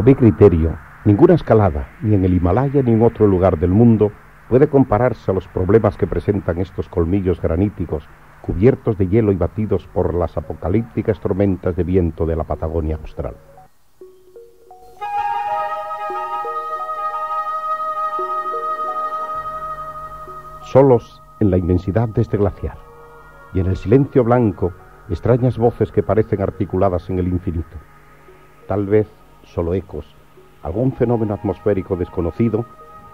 Bajo mi criterio, ninguna escalada, ni en el Himalaya ni en otro lugar del mundo, puede compararse a los problemas que presentan estos colmillos graníticos cubiertos de hielo y batidos por las apocalípticas tormentas de viento de la Patagonia austral. Solos en la inmensidad de este glaciar y en el silencio blanco, extrañas voces que parecen articuladas en el infinito. Tal vez solo ecos, algún fenómeno atmosférico desconocido,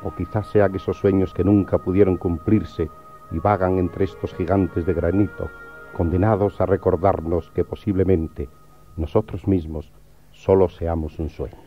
o quizás sean esos sueños que nunca pudieron cumplirse y vagan entre estos gigantes de granito, condenados a recordarnos que posiblemente nosotros mismos solo seamos un sueño.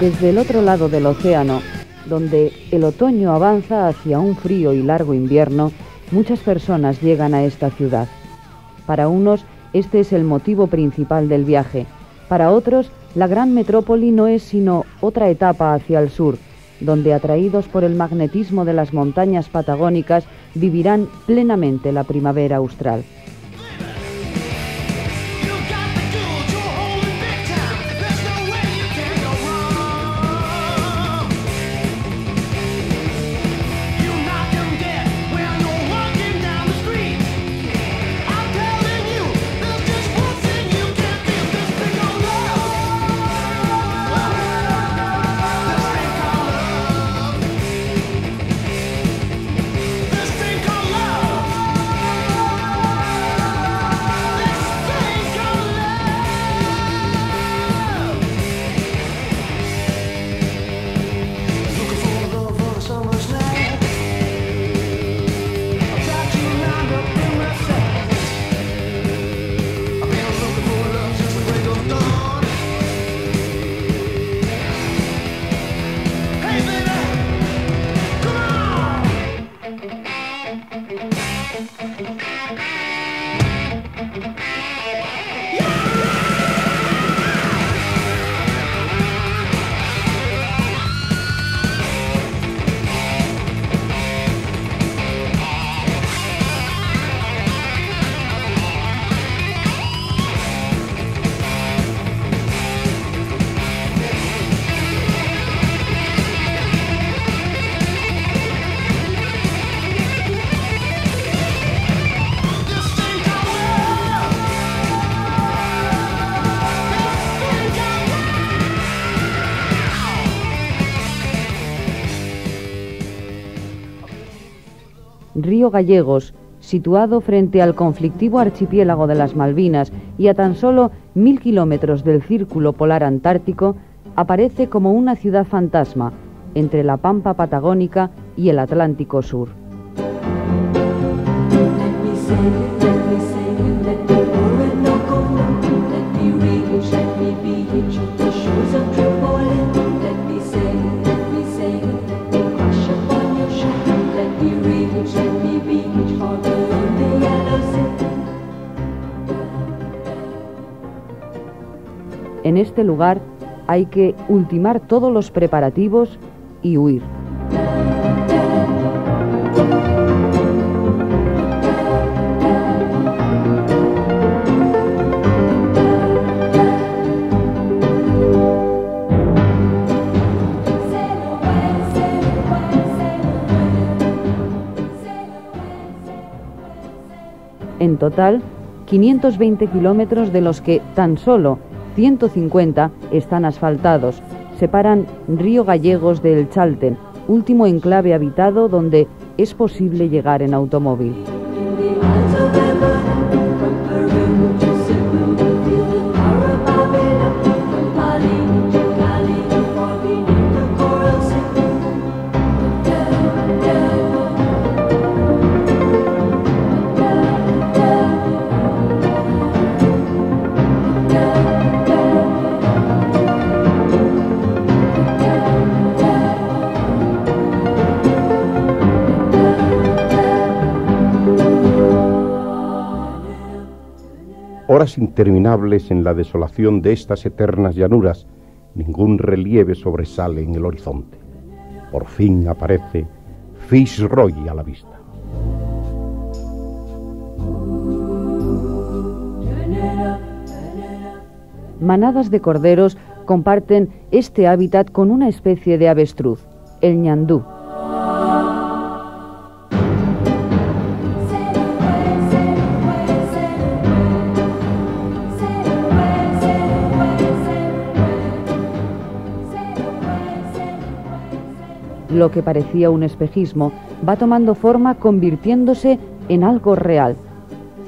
Desde el otro lado del océano, donde el otoño avanza hacia un frío y largo invierno, muchas personas llegan a esta ciudad. Para unos, este es el motivo principal del viaje. Para otros, la gran metrópoli no es sino otra etapa hacia el sur, donde atraídos por el magnetismo de las montañas patagónicas vivirán plenamente la primavera austral. Gallegos, situado frente al conflictivo archipiélago de las Malvinas y a tan solo mil kilómetros del Círculo Polar Antártico, aparece como una ciudad fantasma entre la pampa patagónica y el Atlántico Sur. En este lugar hay que ultimar todos los preparativos y huir. En total, 520 kilómetros de los que tan solo 150 están asfaltados. Separan Río Gallegos del Chalten, último enclave habitado donde es posible llegar en automóvil. Interminables en la desolación de estas eternas llanuras, ningún relieve sobresale en el horizonte. Por fin aparece Fitzroy a la vista. Manadas de corderos comparten este hábitat con una especie de avestruz, el ñandú. Lo que parecía un espejismo va tomando forma convirtiéndose en algo real.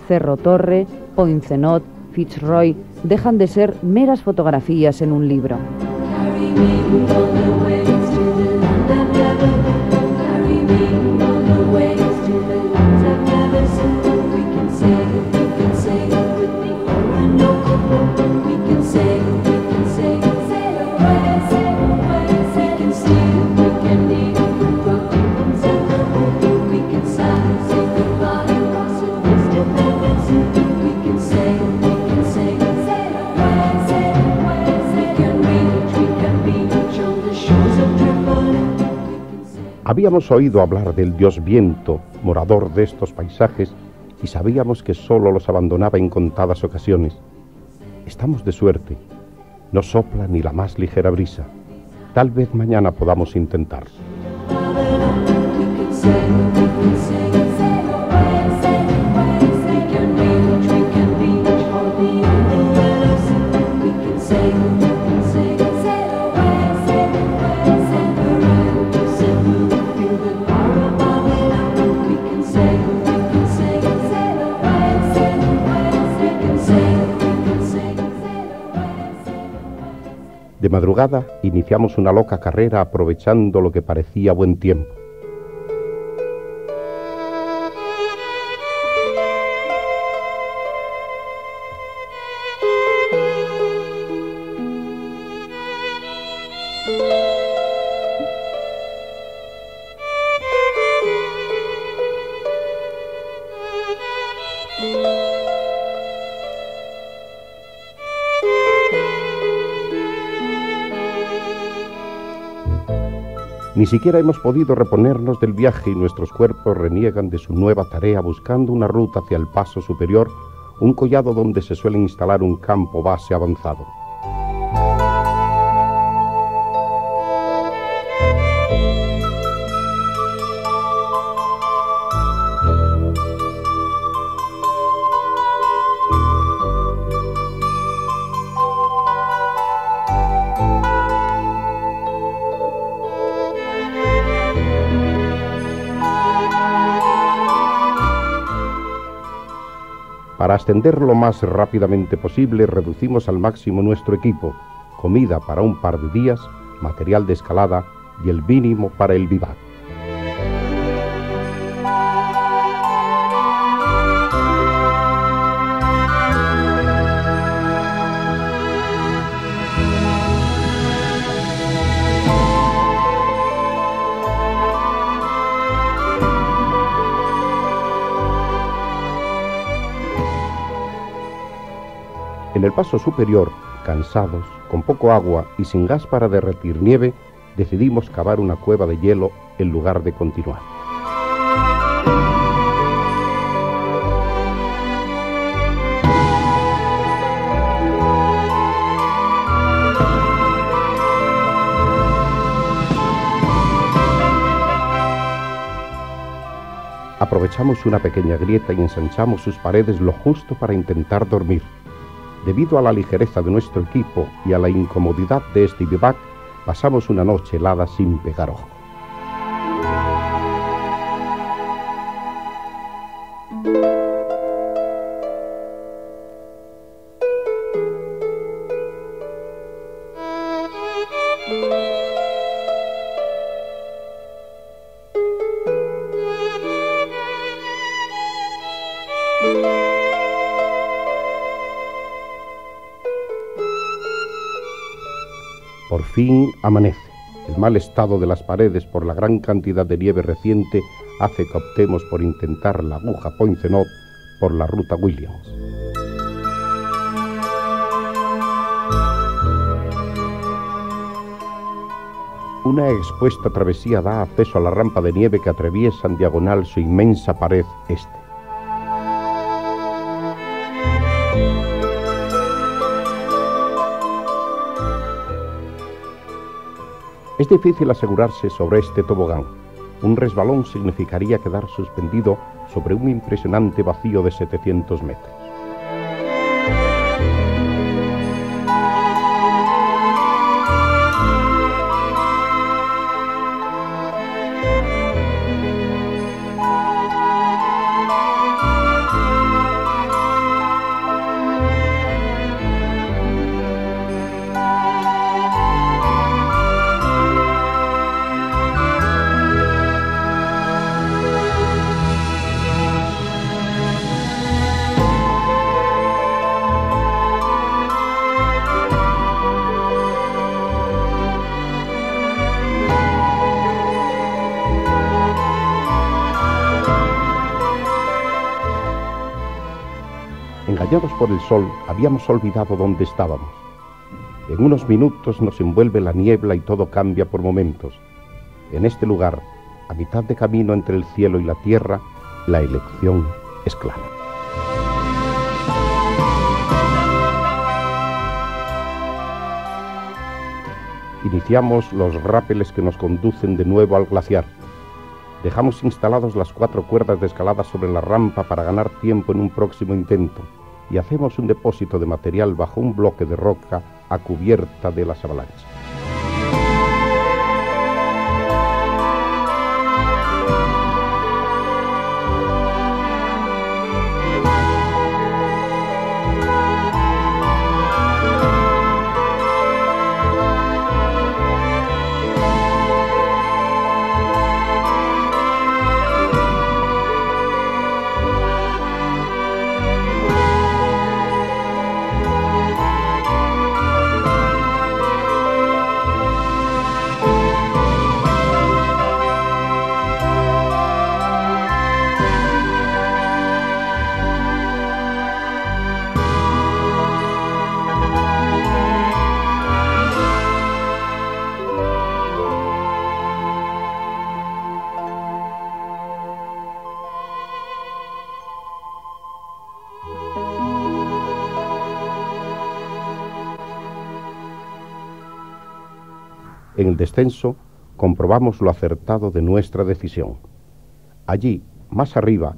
Cerro Torre, Poincenot, Fitzroy dejan de ser meras fotografías en un libro. Habíamos oído hablar del dios viento, morador de estos paisajes, y sabíamos que sólo los abandonaba en contadas ocasiones. Estamos de suerte. No sopla ni la más ligera brisa. Tal vez mañana podamos intentar. Madrugada iniciamos una loca carrera aprovechando lo que parecía buen tiempo. Siquiera hemos podido reponernos del viaje y nuestros cuerpos reniegan de su nueva tarea buscando una ruta hacia el paso superior, un collado donde se suele instalar un campo base avanzado. Ascender lo más rápidamente posible, reducimos al máximo nuestro equipo, comida para un par de días, material de escalada y el mínimo para el vivac. El paso superior, cansados, con poco agua y sin gas para derretir nieve, decidimos cavar una cueva de hielo en lugar de continuar. aprovechamos una pequeña grieta y ensanchamos sus paredes lo justo para intentar dormir. Debido a la ligereza de nuestro equipo y a la incomodidad de este bivac, pasamos una noche helada sin pegar ojo. Fin amanece. El mal estado de las paredes por la gran cantidad de nieve reciente hace que optemos por intentar la aguja Poincenot por la ruta Williams. Una expuesta travesía da acceso a la rampa de nieve que atraviesa en diagonal su inmensa pared este. Es difícil asegurarse sobre este tobogán. Un resbalón significaría quedar suspendido sobre un impresionante vacío de 700 metros. Por el sol, habíamos olvidado dónde estábamos. En unos minutos nos envuelve la niebla y todo cambia por momentos. En este lugar, a mitad de camino entre el cielo y la tierra, la elección es clara. Iniciamos los rápeles que nos conducen de nuevo al glaciar. Dejamos instalados las cuatro cuerdas de escalada sobre la rampa para ganar tiempo en un próximo intento y hacemos un depósito de material bajo un bloque de roca a cubierta de las avalanchas. Descenso comprobamos lo acertado de nuestra decisión. Allí, más arriba,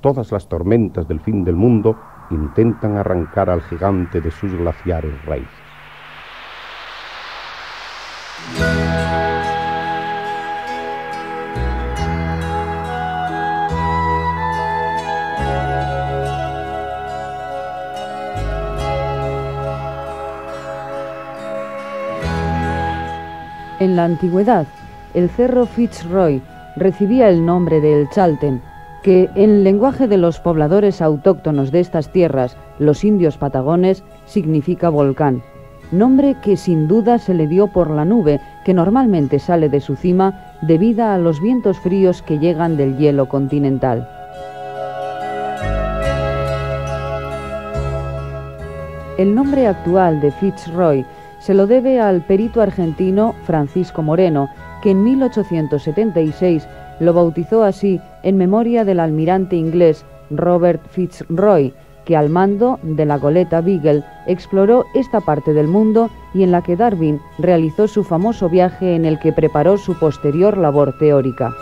todas las tormentas del fin del mundo intentan arrancar al gigante de sus glaciares raíces. En la antigüedad, el cerro Fitzroy recibía el nombre de El Chalten, que en lenguaje de los pobladores autóctonos de estas tierras, los indios patagones, significa volcán, nombre que sin duda se le dio por la nube que normalmente sale de su cima debido a los vientos fríos que llegan del hielo continental. El nombre actual de Fitzroy se lo debe al perito argentino Francisco Moreno, que en 1876 lo bautizó así en memoria del almirante inglés Robert Fitzroy, que al mando de la goleta Beagle exploró esta parte del mundo y en la que Darwin realizó su famoso viaje en el que preparó su posterior labor teórica.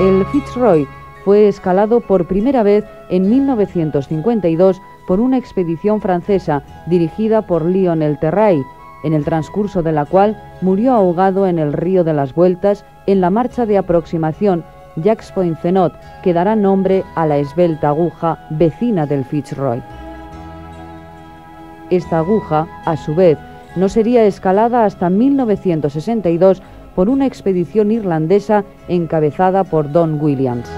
El Fitzroy fue escalado por primera vez en 1952 por una expedición francesa dirigida por Lionel Terray, en el transcurso de la cual murió ahogado en el río de las Vueltas en la marcha de aproximación Jacques Poincenot, que dará nombre a la esbelta aguja vecina del Fitzroy. Esta aguja, a su vez, no sería escalada hasta 1962 por una expedición irlandesa encabezada por Don Williams.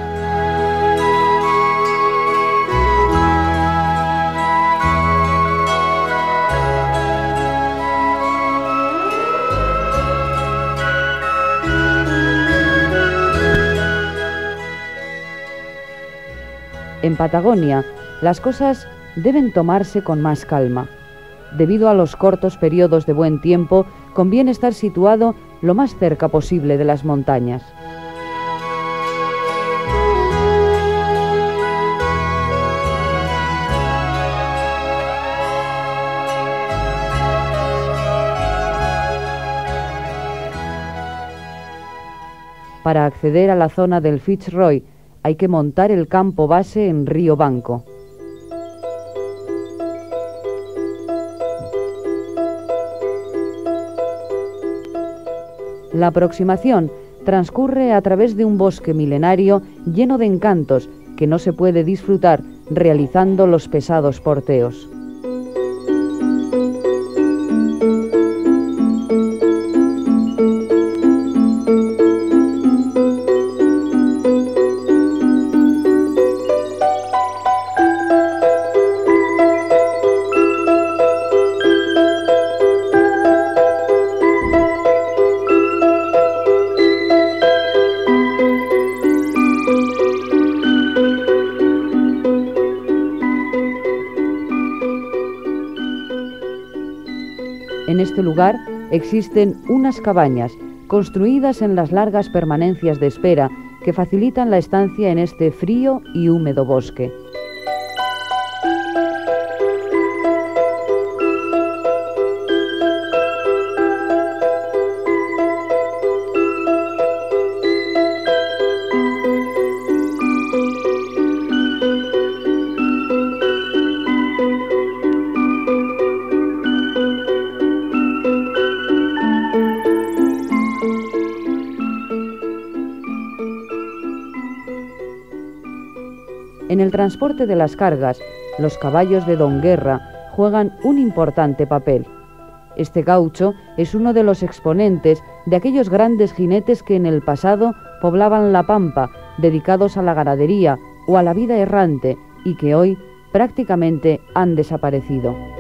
En Patagonia, las cosas deben tomarse con más calma. Debido a los cortos periodos de buen tiempo, conviene estar situado lo más cerca posible de las montañas. Para acceder a la zona del Fitzroy hay que montar el campo base en Río Banco. La aproximación transcurre a través de un bosque milenario lleno de encantos que no se puede disfrutar realizando los pesados porteos. Este lugar existen unas cabañas construidas en las largas permanencias de espera que facilitan la estancia en este frío y húmedo bosque. Transporte de las cargas, los caballos de Don Guerra juegan un importante papel. Este gaucho es uno de los exponentes de aquellos grandes jinetes que en el pasado poblaban la pampa, dedicados a la ganadería o a la vida errante, y que hoy prácticamente han desaparecido.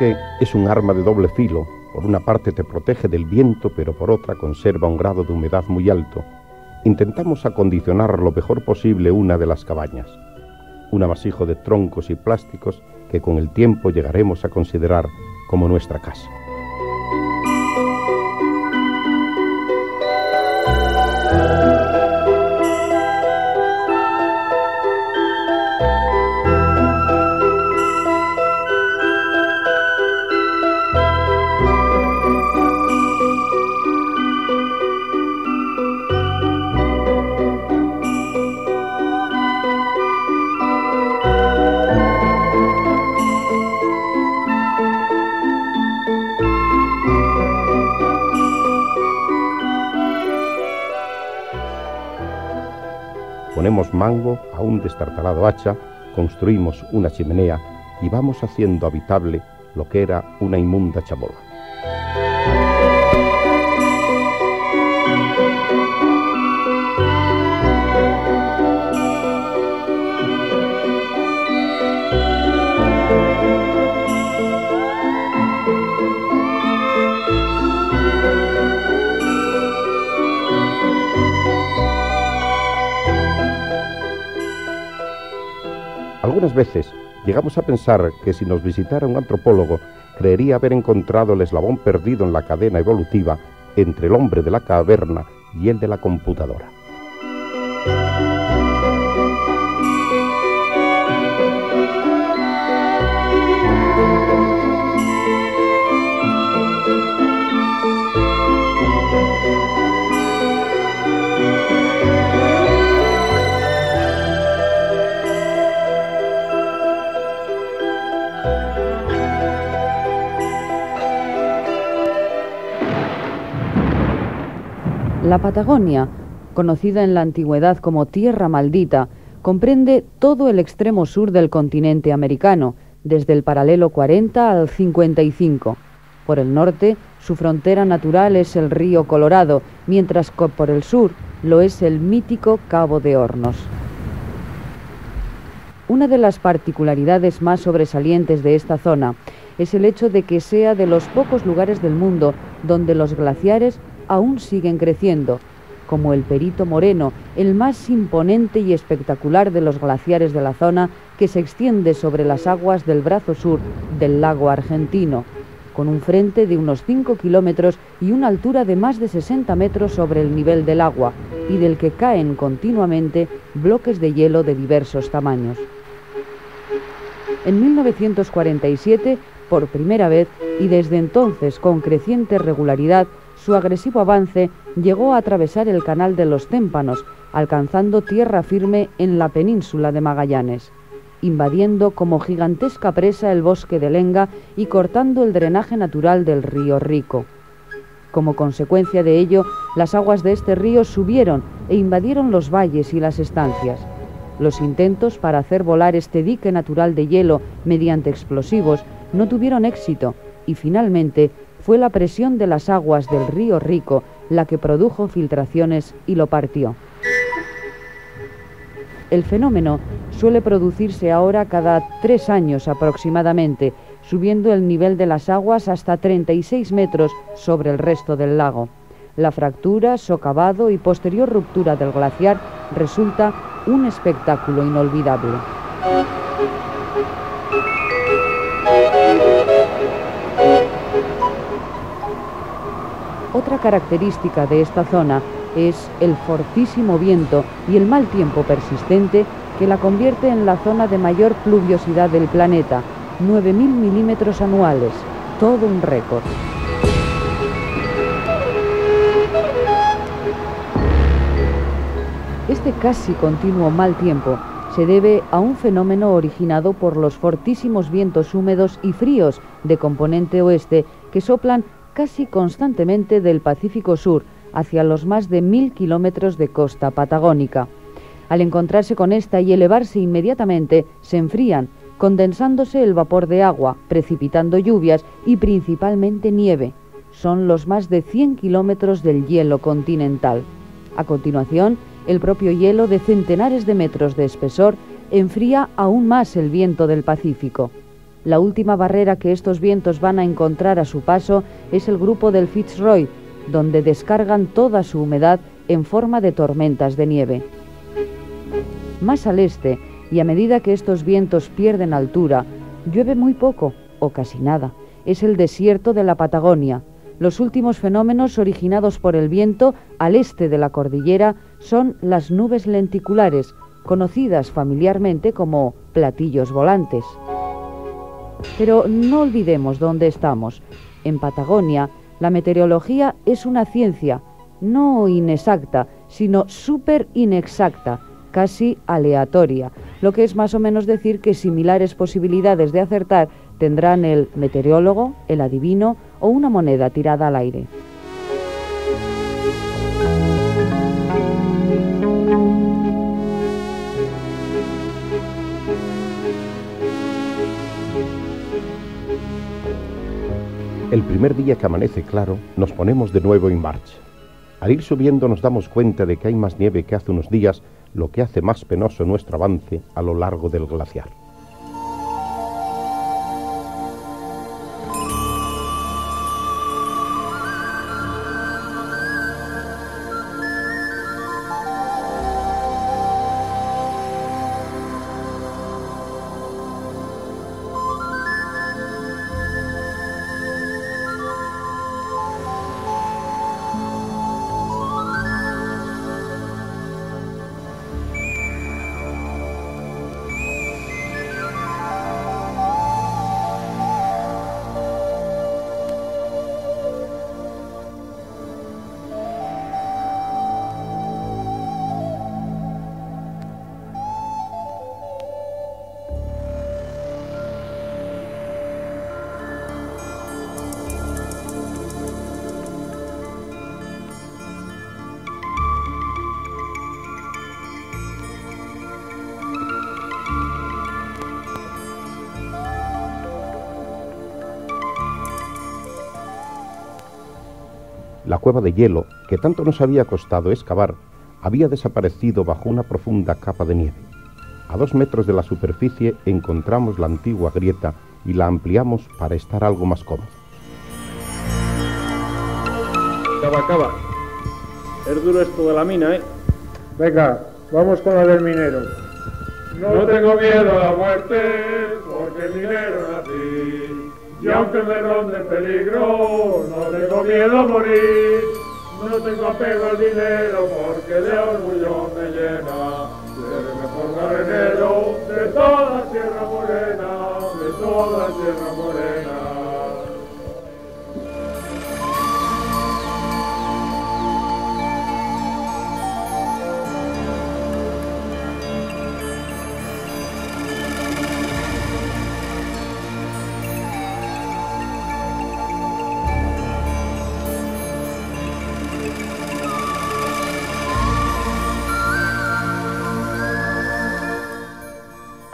Es un arma de doble filo. Por una parte te protege del viento, pero por otra conserva un grado de humedad muy alto. Intentamos acondicionar lo mejor posible una de las cabañas. Un amasijo de troncos y plásticos que con el tiempo llegaremos a considerar como nuestra casa. Destartalado hacha, construimos una chimenea y vamos haciendo habitable lo que era una inmunda chabola. Algunas veces llegamos a pensar que si nos visitara un antropólogo, creería haber encontrado el eslabón perdido en la cadena evolutiva entre el hombre de la caverna y el de la computadora. La Patagonia, conocida en la antigüedad como Tierra Maldita, comprende todo el extremo sur del continente americano, desde el paralelo 40 al 55. Por el norte, su frontera natural es el río Colorado, mientras que por el sur lo es el mítico Cabo de Hornos. Una de las particularidades más sobresalientes de esta zona es el hecho de que sea de los pocos lugares del mundo donde los glaciares aún siguen creciendo, como el Perito Moreno, el más imponente y espectacular de los glaciares de la zona que se extiende sobre las aguas del brazo sur del lago argentino, con un frente de unos 5 kilómetros y una altura de más de 60 metros sobre el nivel del agua, y del que caen continuamente bloques de hielo de diversos tamaños. En 1947, por primera vez, y desde entonces con creciente regularidad, su agresivo avance llegó a atravesar el canal de los Témpanos, alcanzando tierra firme en la península de Magallanes, invadiendo como gigantesca presa el bosque de Lenga y cortando el drenaje natural del río Rico. Como consecuencia de ello, las aguas de este río subieron e invadieron los valles y las estancias. Los intentos para hacer volar este dique natural de hielo mediante explosivos no tuvieron éxito y finalmente fue la presión de las aguas del río Rico la que produjo filtraciones y lo partió. El fenómeno suele producirse ahora cada tres años aproximadamente, subiendo el nivel de las aguas hasta 36 metros sobre el resto del lago. La fractura, socavado y posterior ruptura del glaciar resulta un espectáculo inolvidable. Otra característica de esta zona es el fortísimo viento y el mal tiempo persistente que la convierte en la zona de mayor pluviosidad del planeta, 9.000 milímetros anuales, todo un récord. Este casi continuo mal tiempo se debe a un fenómeno originado por los fortísimos vientos húmedos y fríos de componente oeste que soplan casi constantemente del Pacífico Sur hacia los más de mil kilómetros de costa patagónica. Al encontrarse con esta y elevarse inmediatamente, se enfrían, condensándose el vapor de agua, precipitando lluvias y principalmente nieve. Son los más de 100 kilómetros del hielo continental. A continuación, el propio hielo de centenares de metros de espesor enfría aún más el viento del Pacífico. La última barrera que estos vientos van a encontrar a su paso es el grupo del Fitzroy, donde descargan toda su humedad en forma de tormentas de nieve. Más al este, y a medida que estos vientos pierden altura, llueve muy poco o casi nada. Es el desierto de la Patagonia. Los últimos fenómenos originados por el viento al este de la cordillera son las nubes lenticulares, conocidas familiarmente como platillos volantes. Pero no olvidemos dónde estamos. En Patagonia, la meteorología es una ciencia, no inexacta, sino súper inexacta, casi aleatoria, lo que es más o menos decir que similares posibilidades de acertar tendrán el meteorólogo, el adivino o una moneda tirada al aire. El primer día que amanece claro, nos ponemos de nuevo en marcha. Al ir subiendo nos damos cuenta de que hay más nieve que hace unos días, lo que hace más penoso nuestro avance a lo largo del glaciar. Cueva de hielo, que tanto nos había costado excavar, había desaparecido bajo una profunda capa de nieve. A dos metros de la superficie encontramos la antigua grieta y la ampliamos para estar algo más cómodo. Cava, cava. Es duro esto de la mina, ¿eh? Venga, vamos con la del minero. No tengo miedo a la muerte, porque minero nací. Y aunque me ronde peligro, no tengo miedo a morir. No tengo apego al dinero, porque de orgullo me llena. Ser el mejor marinero de toda Tierra Morena, de toda Tierra Morena.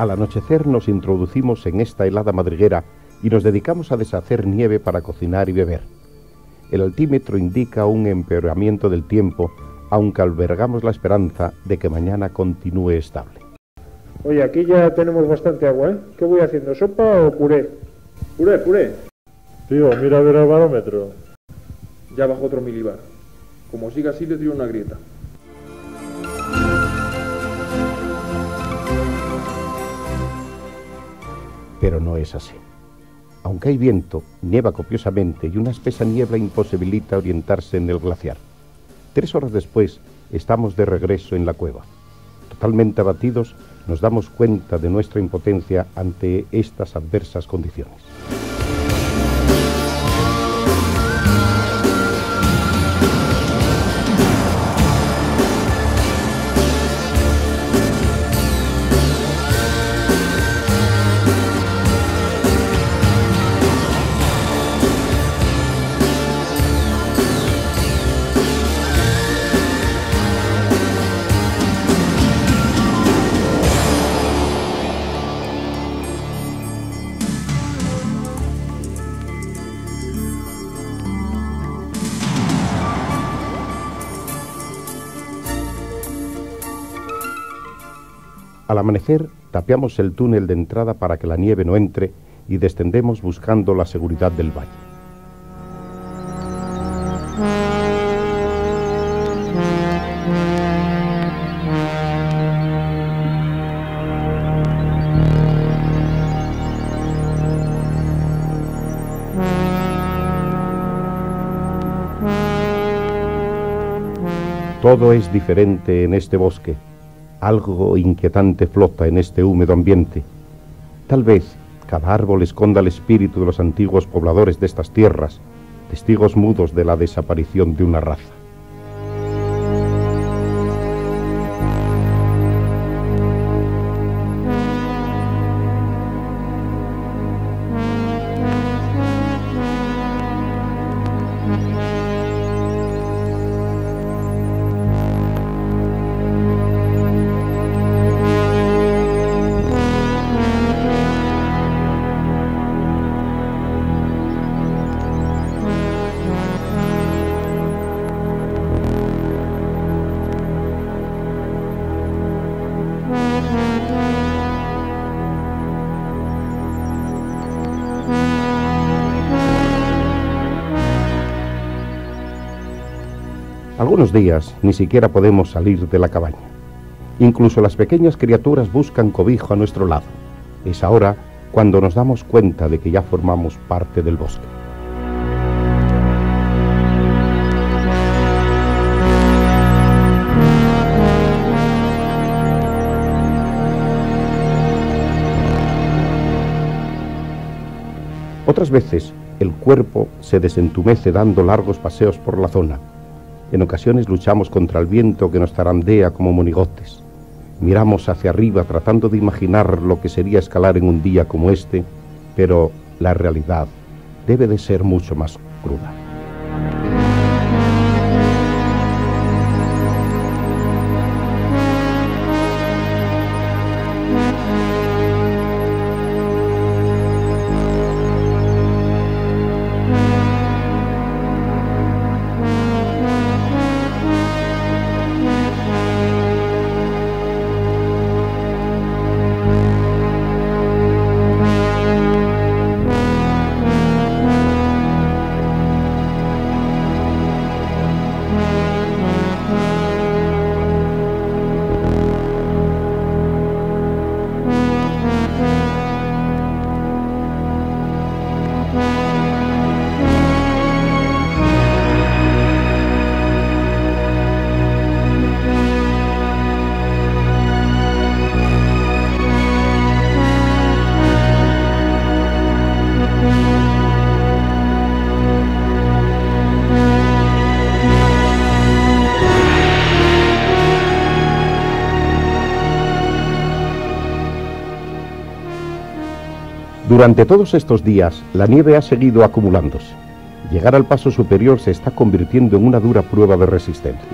Al anochecer nos introducimos en esta helada madriguera y nos dedicamos a deshacer nieve para cocinar y beber. El altímetro indica un empeoramiento del tiempo, aunque albergamos la esperanza de que mañana continúe estable. Oye, aquí ya tenemos bastante agua, ¿eh? ¿Qué voy haciendo? ¿Sopa o puré? Puré, puré. Tío, mira a ver el barómetro. Ya bajó otro milibar. Como siga así, le tiro una grieta. Pero no es así. Aunque hay viento, nieva copiosamente y una espesa niebla imposibilita orientarse en el glaciar. Tres horas después, estamos de regreso en la cueva. Totalmente abatidos, nos damos cuenta de nuestra impotencia ante estas adversas condiciones. Al amanecer, tapiamos el túnel de entrada para que la nieve no entre y descendemos buscando la seguridad del valle. Todo es diferente en este bosque. Algo inquietante flota en este húmedo ambiente. Tal vez cada árbol esconda el espíritu de los antiguos pobladores de estas tierras, testigos mudos de la desaparición de una raza. Días ni siquiera podemos salir de la cabaña. Incluso las pequeñas criaturas buscan cobijo a nuestro lado. Es ahora cuando nos damos cuenta de que ya formamos parte del bosque. Otras veces el cuerpo se desentumece dando largos paseos por la zona. En ocasiones luchamos contra el viento que nos zarandea como monigotes. Miramos hacia arriba tratando de imaginar lo que sería escalar en un día como este, pero la realidad debe de ser mucho más cruda. Durante todos estos días, la nieve ha seguido acumulándose. Llegar al paso superior se está convirtiendo en una dura prueba de resistencia.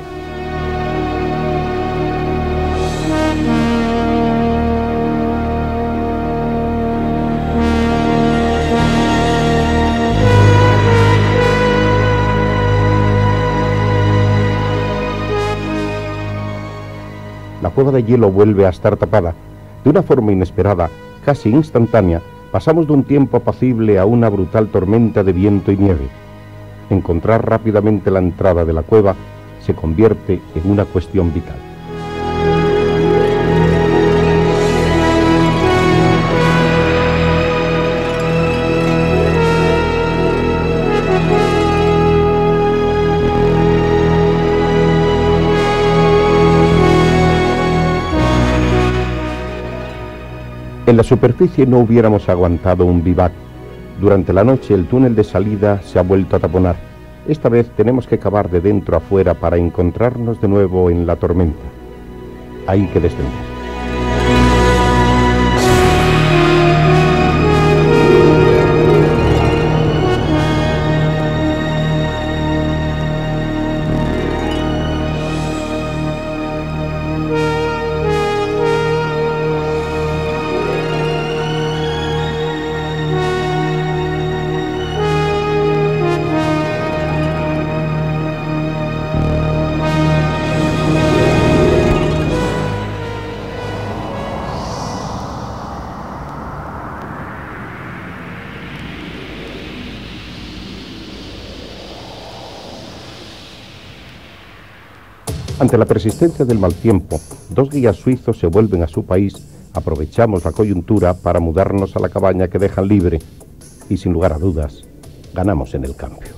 La cueva de hielo vuelve a estar tapada. De una forma inesperada, casi instantánea, pasamos de un tiempo apacible a una brutal tormenta de viento y nieve. Encontrar rápidamente la entrada de la cueva se convierte en una cuestión vital. En la superficie no hubiéramos aguantado un vivac. Durante la noche el túnel de salida se ha vuelto a taponar. Esta vez tenemos que cavar de dentro a fuera para encontrarnos de nuevo en la tormenta. Hay que descender. La persistencia del mal tiempo, dos guías suizos se vuelven a su país, aprovechamos la coyuntura para mudarnos a la cabaña que dejan libre y sin lugar a dudas, ganamos en el cambio.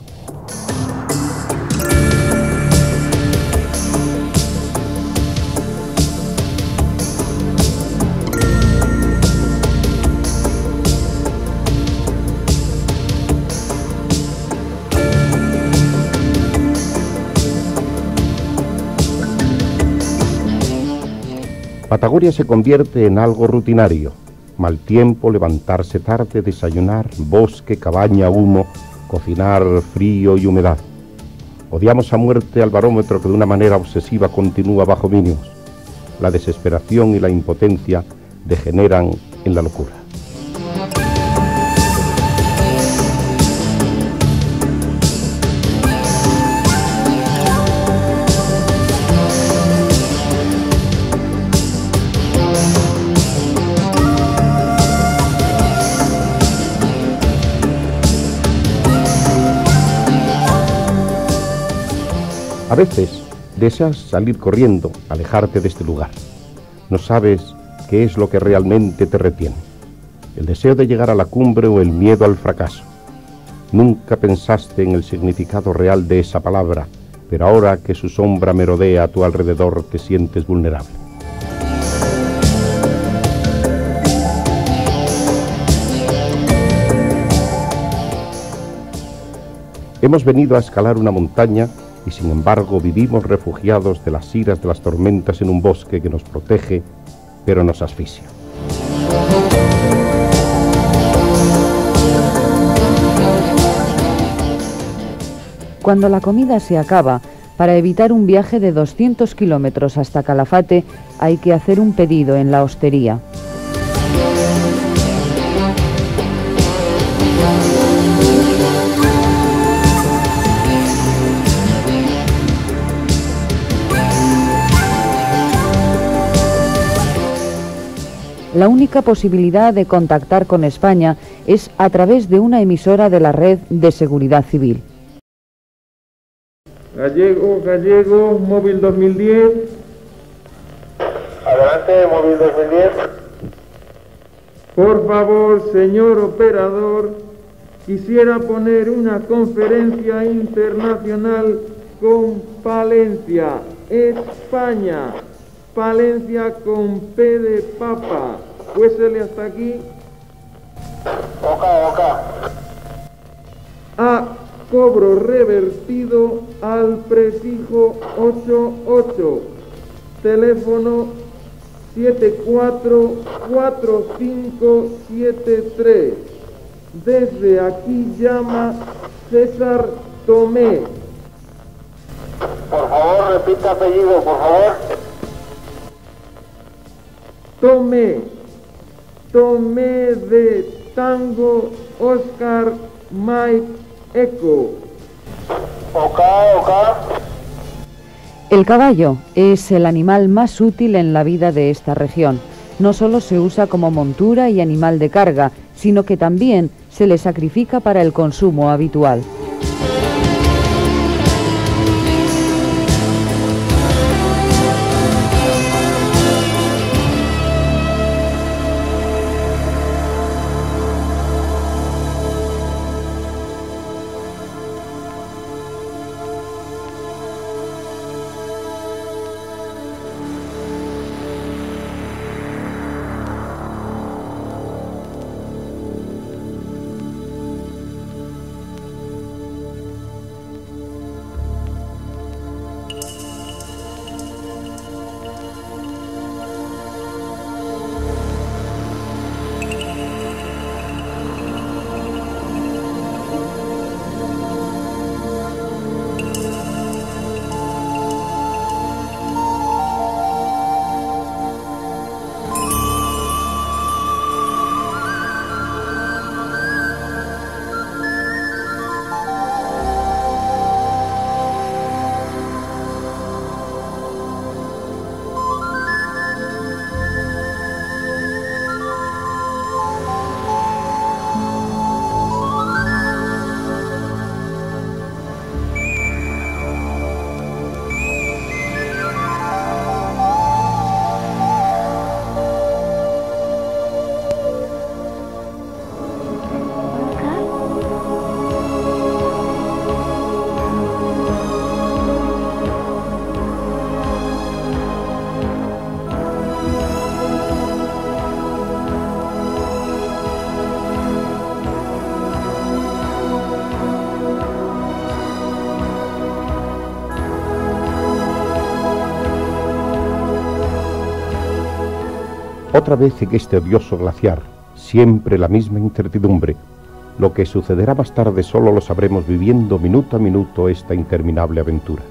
Patagonia se convierte en algo rutinario. Mal tiempo, levantarse tarde, desayunar, bosque, cabaña, humo, cocinar, frío y humedad. Odiamos a muerte al barómetro que de una manera obsesiva continúa bajo mínimos. La desesperación y la impotencia degeneran en la locura. A veces deseas salir corriendo, alejarte de este lugar. No sabes qué es lo que realmente te retiene. El deseo de llegar a la cumbre o el miedo al fracaso. Nunca pensaste en el significado real de esa palabra, pero ahora que su sombra merodea a tu alrededor te sientes vulnerable. Hemos venido a escalar una montaña y sin embargo vivimos refugiados de las iras de las tormentas en un bosque que nos protege, pero nos asfixia. Cuando la comida se acaba, para evitar un viaje de 200 kilómetros hasta Calafate, hay que hacer un pedido en la hostería. La única posibilidad de contactar con España es a través de una emisora de la red de seguridad civil. Gallego, Gallego, móvil 2010. Adelante, móvil 2010. Por favor, señor operador, quisiera poner una conferencia internacional con Palencia, España. Palencia con P de papa. Cuésele hasta aquí. Oca, oca. A cobro revertido al prefijo 88. Teléfono 744573. Desde aquí llama César Tomé. Por favor, repita apellido, por favor. Tomé. Tomé de Tango Oscar Mike Echo. Oka, Oka. El caballo es el animal más útil en la vida de esta región. No solo se usa como montura y animal de carga, sino que también se le sacrifica para el consumo habitual. Otra vez en este odioso glaciar, siempre la misma incertidumbre. Lo que sucederá más tarde solo lo sabremos viviendo minuto a minuto esta interminable aventura.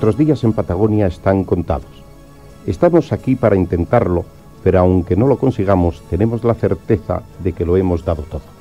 Nuestros días en Patagonia están contados. Estamos aquí para intentarlo, pero aunque no lo consigamos, tenemos la certeza de que lo hemos dado todo.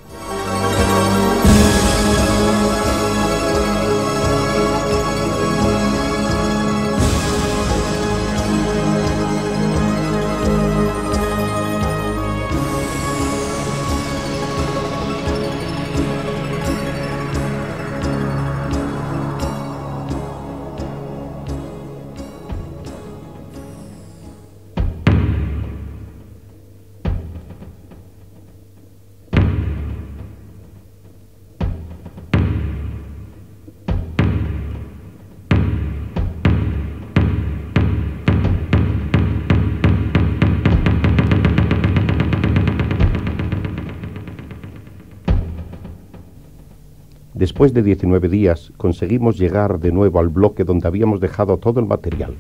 Después de 19 días conseguimos llegar de nuevo al bloque donde habíamos dejado todo el material.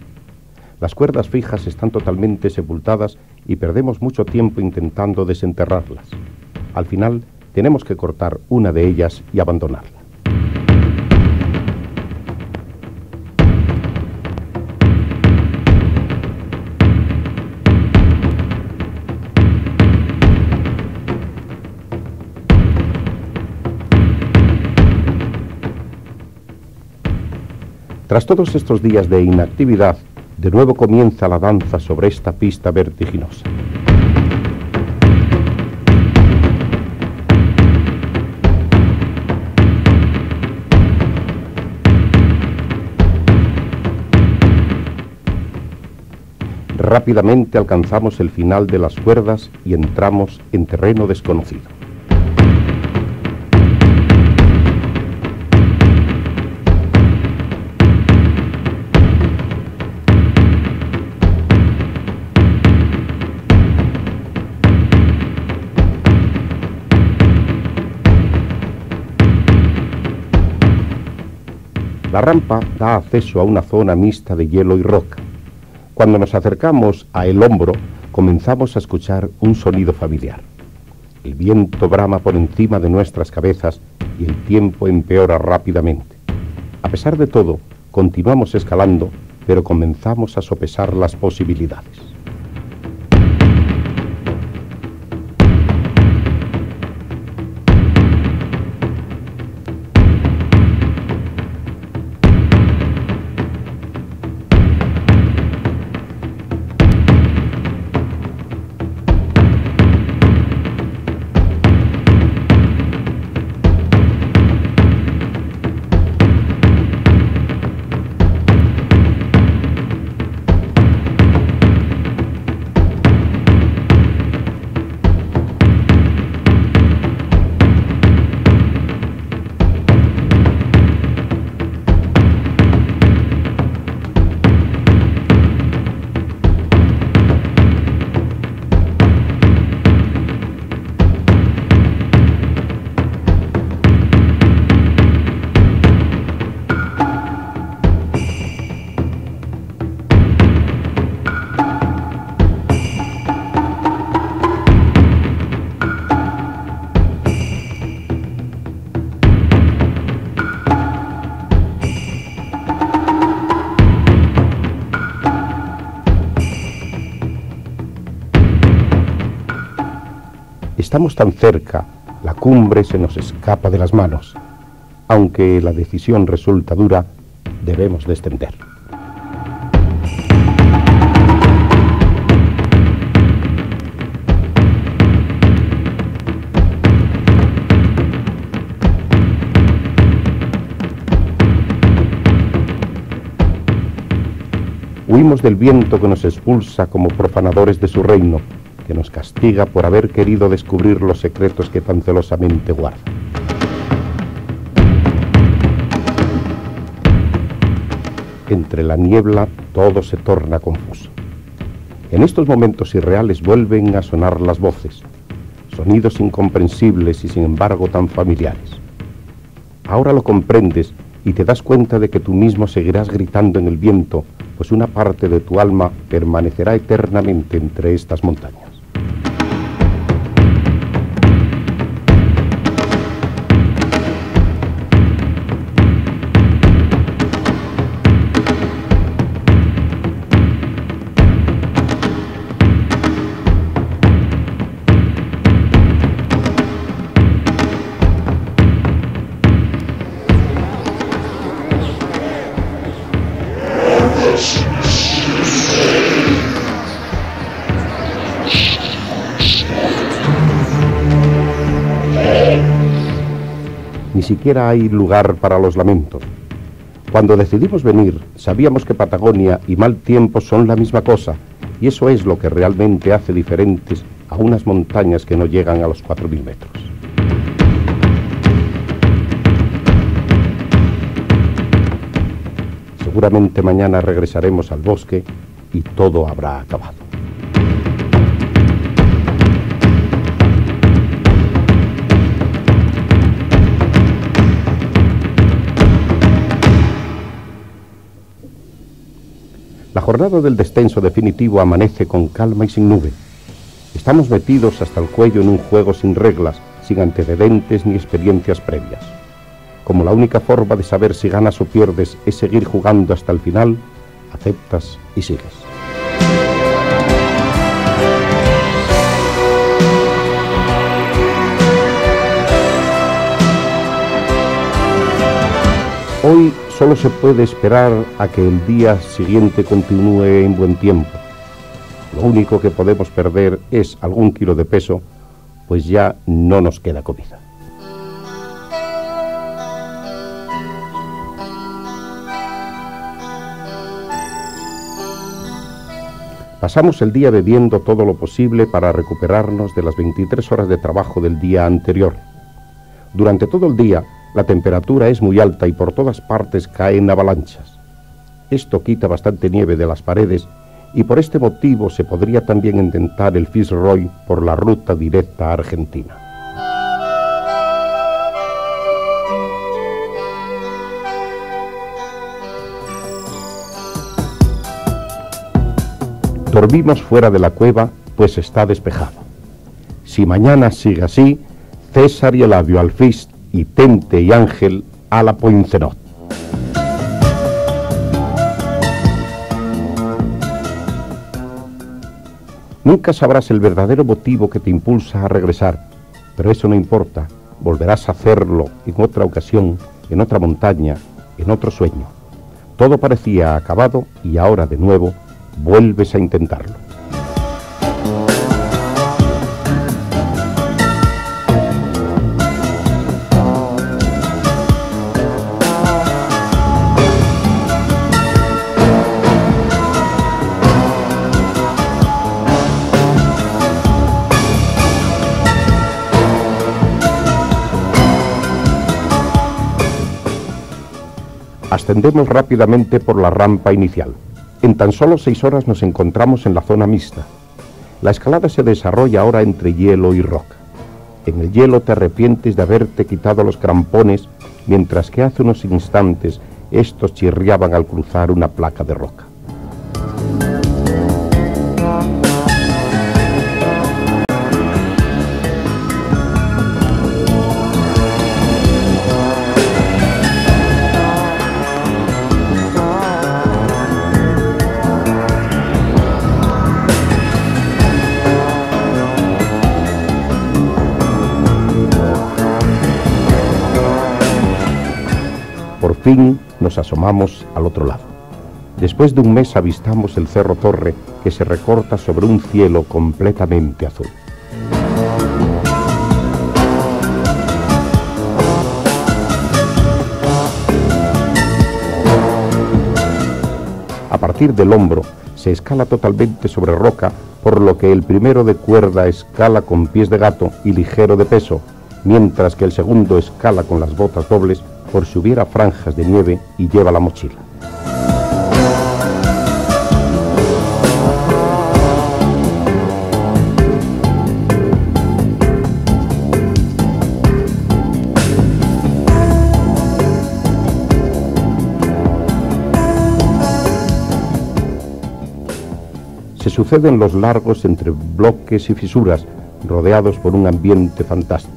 Las cuerdas fijas están totalmente sepultadas y perdemos mucho tiempo intentando desenterrarlas. Al final, tenemos que cortar una de ellas y abandonarla. Tras todos estos días de inactividad, de nuevo comienza la danza sobre esta pista vertiginosa. Rápidamente alcanzamos el final de las cuerdas y entramos en terreno desconocido. La rampa da acceso a una zona mixta de hielo y roca. Cuando nos acercamos a el hombro, comenzamos a escuchar un sonido familiar. El viento brama por encima de nuestras cabezas y el tiempo empeora rápidamente. A pesar de todo, continuamos escalando, pero comenzamos a sopesar las posibilidades. Estamos tan cerca, la cumbre se nos escapa de las manos. Aunque la decisión resulta dura, debemos descender. Huimos del viento que nos expulsa como profanadores de su reino que nos castiga por haber querido descubrir los secretos que tan celosamente guarda. Entre la niebla todo se torna confuso. En estos momentos irreales vuelven a sonar las voces, sonidos incomprensibles y sin embargo tan familiares. Ahora lo comprendes y te das cuenta de que tú mismo seguirás gritando en el viento, pues una parte de tu alma permanecerá eternamente entre estas montañas. Siquiera hay lugar para los lamentos. Cuando decidimos venir, sabíamos que Patagonia y mal tiempo son la misma cosa, y eso es lo que realmente hace diferentes a unas montañas que no llegan a los 4.000 metros. Seguramente mañana regresaremos al bosque y todo habrá acabado. La jornada del descenso definitivo amanece con calma y sin nube. Estamos metidos hasta el cuello en un juego sin reglas, sin antecedentes ni experiencias previas. Como la única forma de saber si ganas o pierdes es seguir jugando hasta el final, aceptas y sigues. Hoy solo se puede esperar a que el día siguiente continúe en buen tiempo. Lo único que podemos perder es algún kilo de peso, pues ya no nos queda comida. Pasamos el día bebiendo todo lo posible para recuperarnos de las 23 horas de trabajo del día anterior. Durante todo el día, la temperatura es muy alta y por todas partes caen avalanchas. Esto quita bastante nieve de las paredes y por este motivo se podría también intentar el Fitzroy por la ruta directa a Argentina. Dormimos fuera de la cueva, pues está despejado. Si mañana sigue así, César y el Elavio al Fist y Tente y Ángel a la Poincenot. Nunca sabrás el verdadero motivo que te impulsa a regresar, pero eso no importa, volverás a hacerlo en otra ocasión, en otra montaña, en otro sueño. Todo parecía acabado y ahora de nuevo vuelves a intentarlo. Ascendemos rápidamente por la rampa inicial. En tan solo seis horas nos encontramos en la zona mixta. La escalada se desarrolla ahora entre hielo y roca. En el hielo te arrepientes de haberte quitado los crampones, mientras que hace unos instantes estos chirriaban al cruzar una placa de roca. Nos asomamos al otro lado. Después de un mes avistamos el Cerro Torre que se recorta sobre un cielo completamente azul. A partir del hombro se escala totalmente sobre roca, por lo que el primero de cuerda escala con pies de gato y ligero de peso, mientras que el segundo escala con las botas dobles por si hubiera franjas de nieve y lleva la mochila. Se suceden los largos entre bloques y fisuras, rodeados por un ambiente fantástico.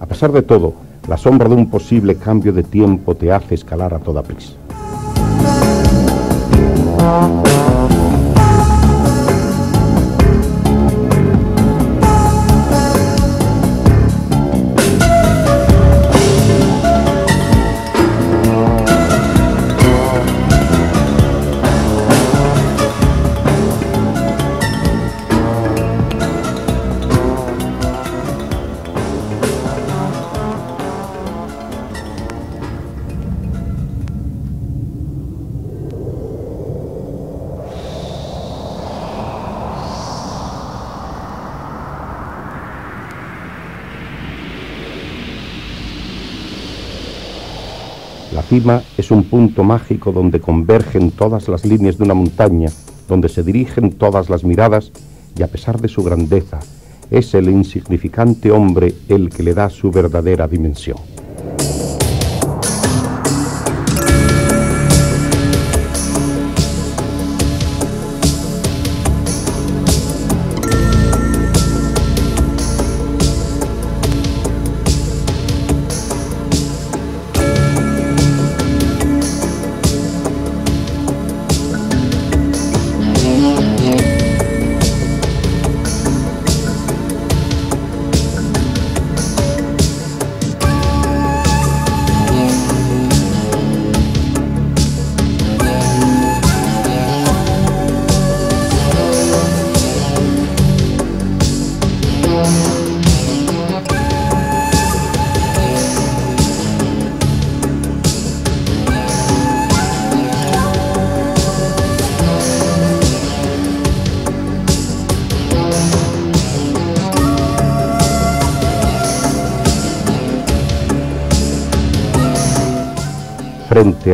A pesar de todo, la sombra de un posible cambio de tiempo te hace escalar a toda prisa. Es un punto mágico donde convergen todas las líneas de una montaña, donde se dirigen todas las miradas y a pesar de su grandeza, es el insignificante hombre el que le da su verdadera dimensión.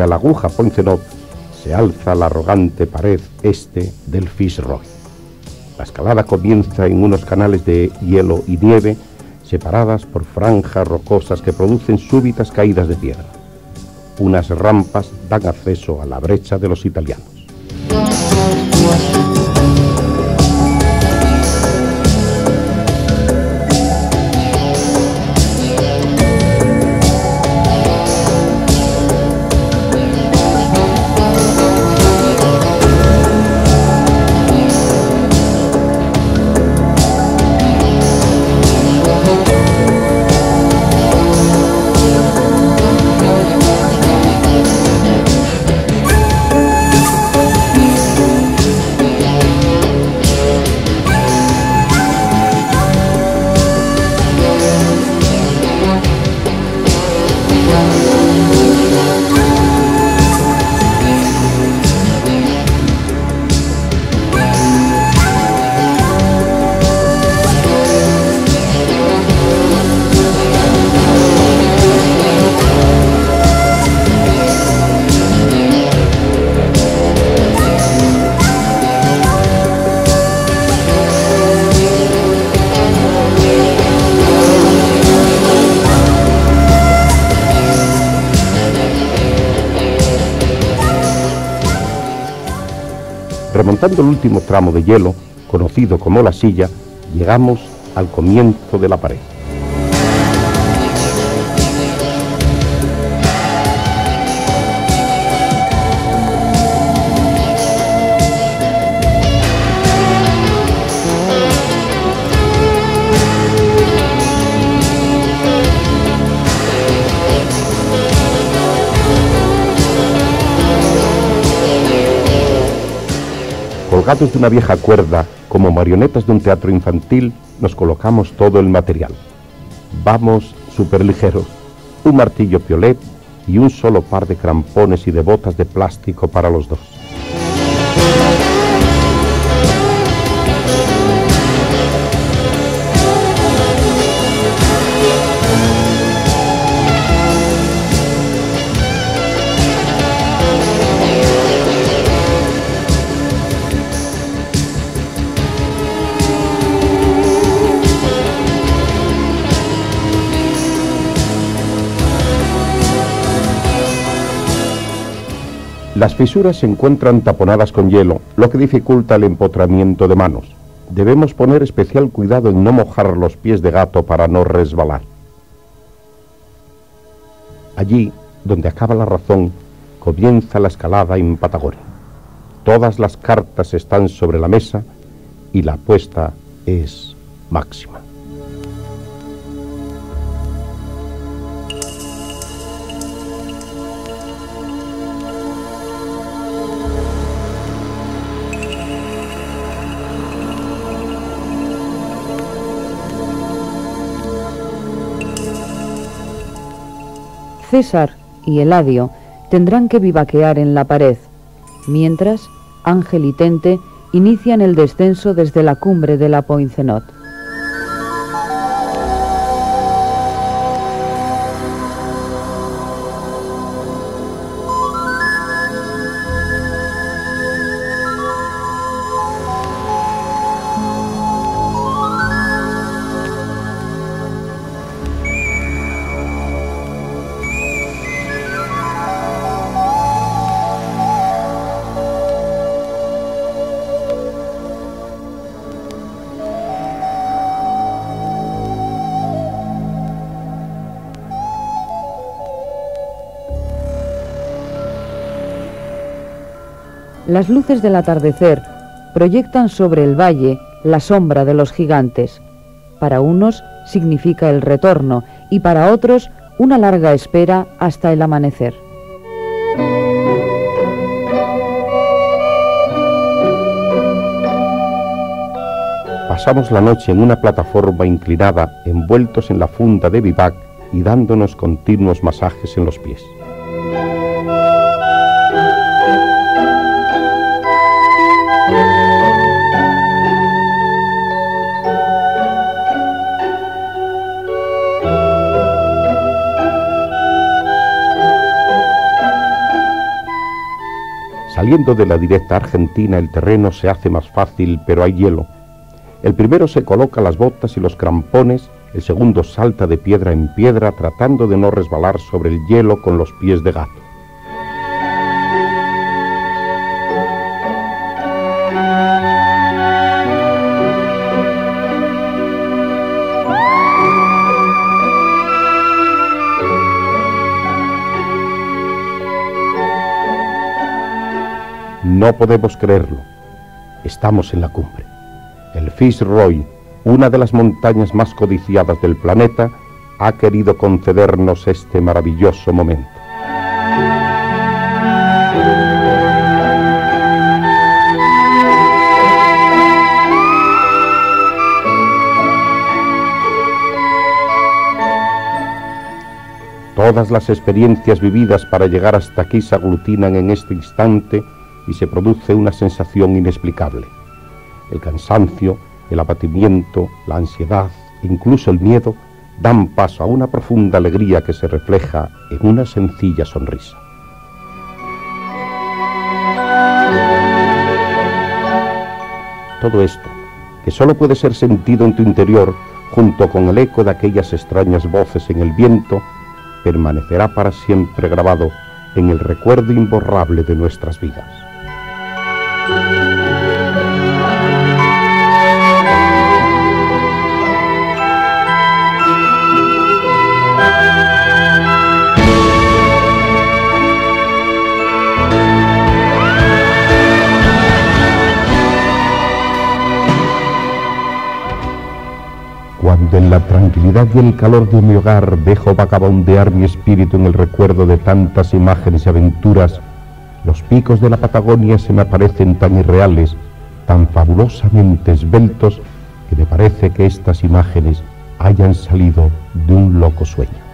A la aguja Poincenot se alza la arrogante pared este del Fitzroy. La escalada comienza en unos canales de hielo y nieve separadas por franjas rocosas que producen súbitas caídas de piedra. Unas rampas dan acceso a la brecha de los italianos. Remontando el último tramo de hielo, conocido como la silla, llegamos al comienzo de la pared. Colgados de una vieja cuerda, como marionetas de un teatro infantil, nos colocamos todo el material. Vamos súper ligeros, un martillo piolet y un solo par de crampones y de botas de plástico para los dos. Las fisuras se encuentran taponadas con hielo, lo que dificulta el empotramiento de manos. Debemos poner especial cuidado en no mojar los pies de gato para no resbalar. Allí, donde acaba la razón, comienza la escalada en Patagonia. Todas las cartas están sobre la mesa y la apuesta es máxima. César y Eladio tendrán que vivaquear en la pared, mientras Ángel y Tente inician el descenso desde la cumbre de la Poincenot. Las luces del atardecer proyectan sobre el valle la sombra de los gigantes. Para unos significa el retorno y para otros una larga espera hasta el amanecer. Pasamos la noche en una plataforma inclinada, envueltos en la funda de vivac y dándonos continuos masajes en los pies. Viniendo de la directa Argentina el terreno se hace más fácil, pero hay hielo. El primero se coloca las botas y los crampones, el segundo salta de piedra en piedra tratando de no resbalar sobre el hielo con los pies de gato. No podemos creerlo. Estamos en la cumbre. El Fitzroy, una de las montañas más codiciadas del planeta, ha querido concedernos este maravilloso momento. Todas las experiencias vividas para llegar hasta aquí se aglutinan en este instante y se produce una sensación inexplicable. El cansancio, el abatimiento, la ansiedad, incluso el miedo, dan paso a una profunda alegría que se refleja en una sencilla sonrisa. Todo esto, que solo puede ser sentido en tu interior, junto con el eco de aquellas extrañas voces en el viento, permanecerá para siempre grabado en el recuerdo imborrable de nuestras vidas. Cuando en la tranquilidad y el calor de mi hogar dejo vagabundear mi espíritu en el recuerdo de tantas imágenes y aventuras, los picos de la Patagonia se me aparecen tan irreales, tan fabulosamente esbeltos, que me parece que estas imágenes hayan salido de un loco sueño.